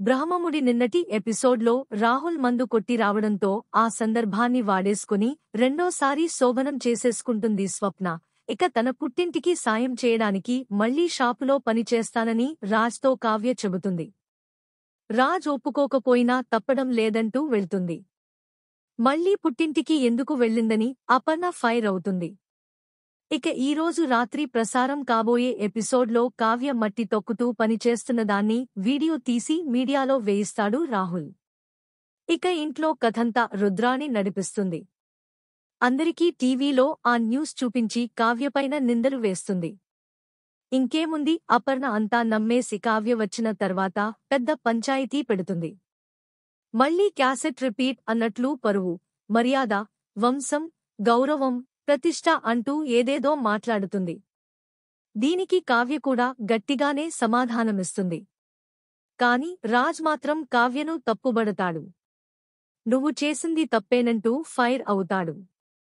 బ్రహ్మముడి నిన్నటి ఎపిసోడ్లో రాహుల్ మందు కొట్టి రావడంతో ఆ సందర్భాన్ని వాడేసుకుని రెండోసారి శోభనం చేసేసుకుంటుంది స్వప్న. ఇక తన పుట్టింటికి సాయం చేయడానికి మళ్ళీ షాపులో పనిచేస్తానని రాజ్తో కావ్య చెబుతుంది. రాజ్ ఒప్పుకోకపోయినా తప్పడం లేదంటూ వెళ్తుంది. మళ్ళీ పుట్టింటికి ఎందుకు వెళ్ళిందని అపర్ణ ఫైర్ అవుతుంది. ఇక ఈరోజు రాత్రి ప్రసారం కాబోయే ఎపిసోడ్లో కావ్య మట్టి తొక్కుతూ పనిచేస్తున్నదాన్ని వీడియో తీసి మీడియాలో వేయిస్తాడు రాహుల్. ఇక ఇంట్లో కథంతా రుద్రాణి నడిపిస్తుంది. అందరికీ టీవీలో ఆ న్యూస్ చూపించి కావ్యపైన నిందలు వేస్తుంది. ఇంకేముంది? అపర్ణ అంతా నమ్మేసి కావ్య వచ్చిన తర్వాత పెద్ద పంచాయతీ పెడుతుంది. మళ్ళీ క్యాసెట్ రిపీట్ అన్నట్లు పరువు మర్యాద వంశం గౌరవం ప్రతిష్ట అంటూ ఏదేదో మాట్లాడుతుంది. దీనికి కావ్య కూడా గట్టిగానే సమాధానమిస్తుంది. కాని రాజ్ మాత్రం కావ్యను తప్పుబడతాడు. నువ్వు చేసింది తప్పేనంటూ ఫైర్ అవుతాడు.